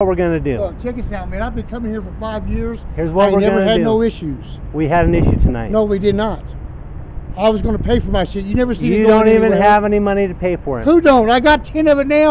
what we're gonna do. Look, check this out, man. I've been coming here for five years. Here's what I we're never gonna had no issues. We had an issue tonight. No, we did not. I was going to pay for my shit. You never see you don't even anywhere. have any money to pay for it. Who don't? I got ten of it now.